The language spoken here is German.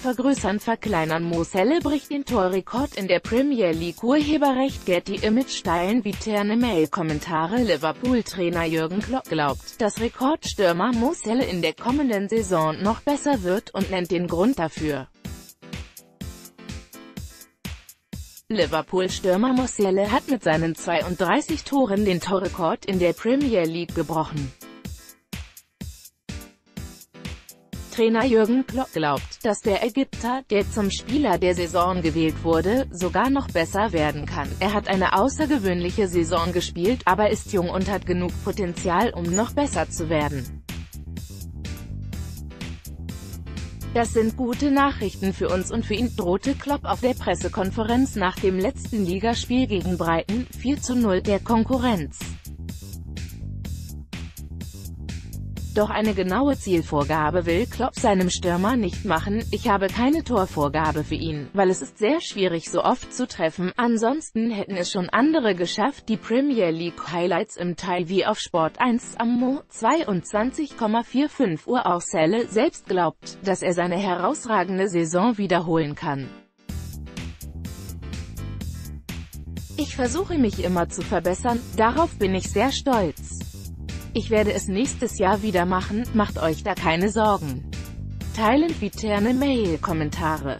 vergrößern verkleinern Moselle bricht den Torrekord in der Premier League Urheberrecht Getty Image steilen Viterne Mail Kommentare Liverpool-Trainer Jürgen Klopp glaubt, dass Rekordstürmer Moselle in der kommenden Saison noch besser wird und nennt den Grund dafür. Liverpool-Stürmer Moselle hat mit seinen 32 Toren den Torrekord in der Premier League gebrochen. Trainer Jürgen Klopp glaubt, dass der Ägypter, der zum Spieler der Saison gewählt wurde, sogar noch besser werden kann. Er hat eine außergewöhnliche Saison gespielt, aber ist jung und hat genug Potenzial, um noch besser zu werden. Das sind gute Nachrichten für uns und für ihn, drohte Klopp auf der Pressekonferenz nach dem letzten Ligaspiel gegen Brighton, 4 zu 0 der Konkurrenz. Doch eine genaue Zielvorgabe will Klopp seinem Stürmer nicht machen, ich habe keine Torvorgabe für ihn, weil es ist sehr schwierig so oft zu treffen, ansonsten hätten es schon andere geschafft, die Premier League Highlights im Teil wie auf Sport 1 am Mo 22,45 Uhr auch Selle selbst glaubt, dass er seine herausragende Saison wiederholen kann. Ich versuche mich immer zu verbessern, darauf bin ich sehr stolz. Ich werde es nächstes Jahr wieder machen, macht euch da keine Sorgen. Teilen Viterne Mail-Kommentare